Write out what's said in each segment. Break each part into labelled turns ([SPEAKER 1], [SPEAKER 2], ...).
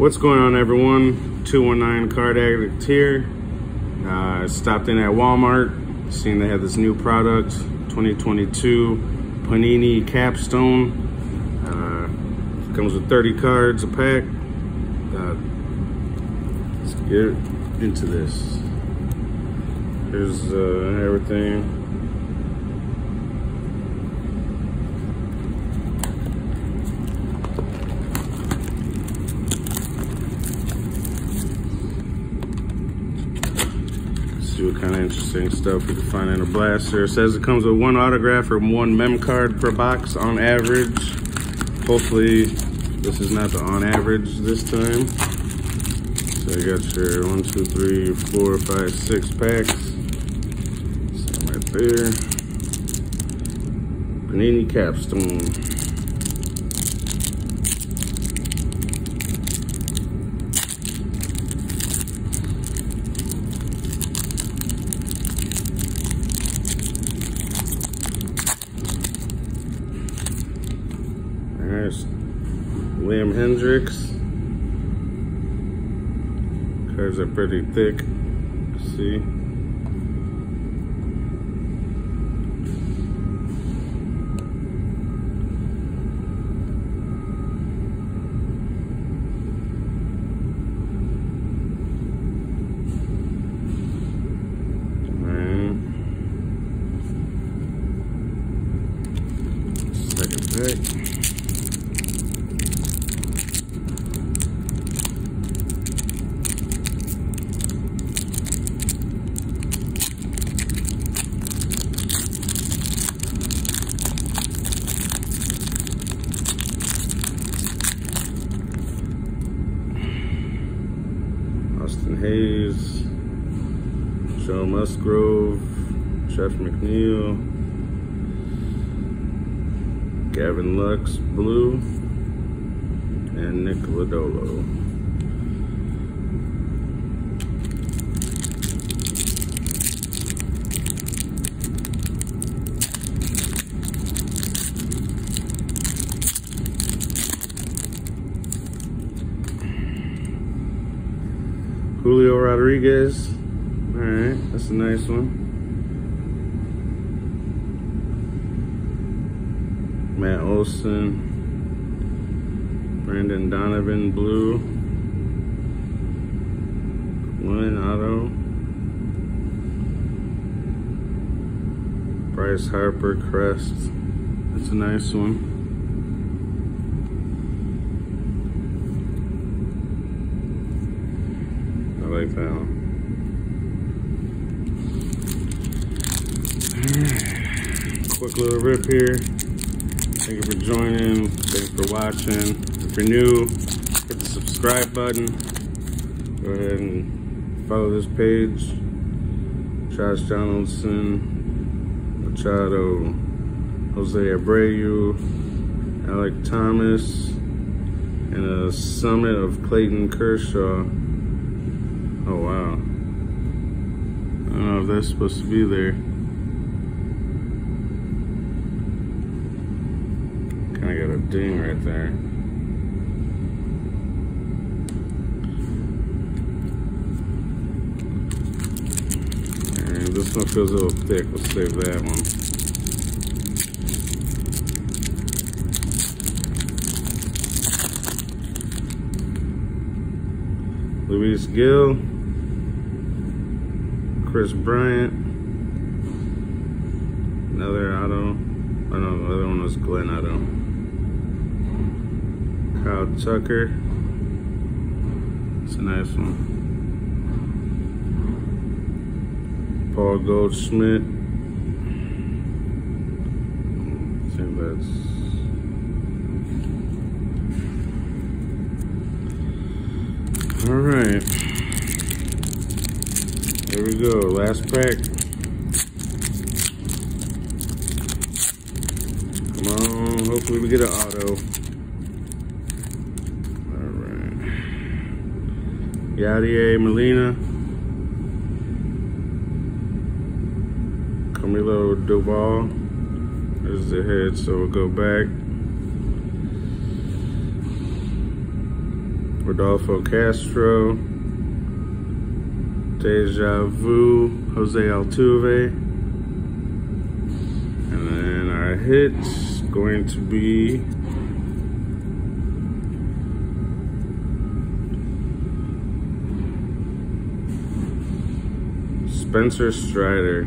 [SPEAKER 1] What's going on, everyone? 219 Card Addict here. Uh, stopped in at Walmart, seen they had this new product, 2022 Panini Capstone. Uh, comes with 30 cards a pack. Uh, let's get into this. Here's uh, everything. see what kind of interesting stuff you can find in a blaster. It says it comes with one autograph or one mem card per box on average. Hopefully this is not the on average this time. So you got your one, two, three, four, five, six packs. So right there. Panini Capstone. There's Liam Hendriks. Cards are pretty thick. See? Second pack. Hayes, Joe Musgrove, Jeff McNeil, Gavin Lux, Blue, and Nick Lodolo. Julio Rodriguez. All right, that's a nice one. Matt Olson. Brendan Donovan, blue. One auto. Bryce Harper, crest. That's a nice one. Like that. Quick little rip here. Thank you for joining. Thanks for watching. If you're new, hit the subscribe button. Go ahead and follow this page. Josh Donaldson, Machado, Jose Abreu, Alek Thomas, and a summit of Clayton Kershaw. Oh wow. I don't know if that's supposed to be there. Kinda got a ding right there. And this one feels a little thick. Let's save that one. Luis Gil, Kris Bryant, another auto. Oh no, the other one was Glenn Auto. Kyle Tucker. It's a nice one. Paul Goldschmidt. I think that's all right. Here we go. Last pack. Come on. Hopefully we get an auto. All right. Yadier Molina. Camilo Doval. is the head, so we'll go back. Rodolfo Castro, Deja Vu, Jose Altuve. And then our hit's going to be Spencer Strider.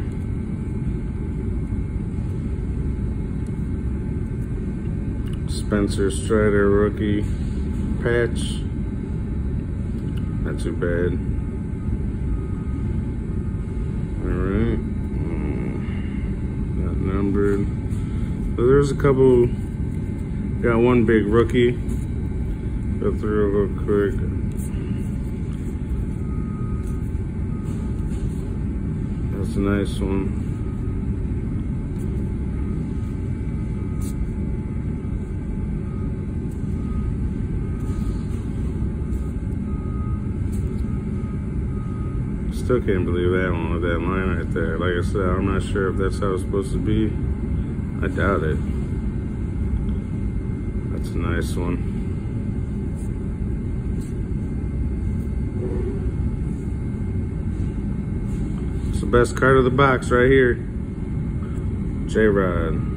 [SPEAKER 1] Spencer Strider rookie patch. Not too bad. Alright. Numbered. So there's a couple. Got one big rookie. Go through real quick. That's a nice one. Still can't believe that one with that line right there. Like I said, I'm not sure if that's how it's supposed to be. I doubt it. That's a nice one. It's the best card of the box right here. J-Rod.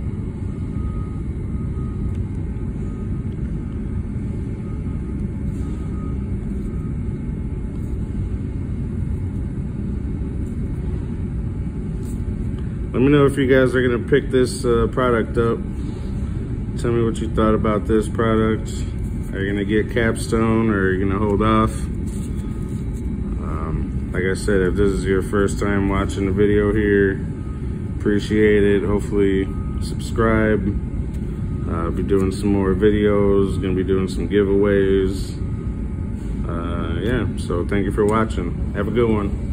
[SPEAKER 1] Let me know if you guys are gonna pick this uh, product up. Tell me what you thought about this product. Are you gonna get Capstone or are you gonna hold off? Um, like I said, if this is your first time watching the video here, appreciate it. Hopefully subscribe. Uh, I'll be doing some more videos, gonna be doing some giveaways. Uh, yeah, so thank you for watching. Have a good one.